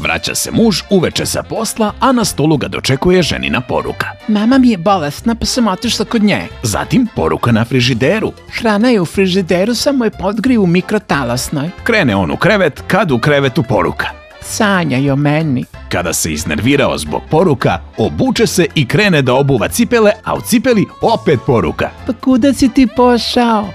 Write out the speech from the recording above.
Vraća se muž uveče sa posla, a na stolu ga dočekuje ženina poruka. Mama mi je bolesna pa sam otišla kod nje. Zatim poruka na frižideru. Hrana je u frižideru, samo je podgriju u mikrotalasnoj. Krene on u krevet, kad u krevetu poruka. Sanjaj o meni. Kada se iznervirao zbog poruka, obuče se i krene da obuva cipele, a u cipeli opet poruka. Pa kuda si ti pošao?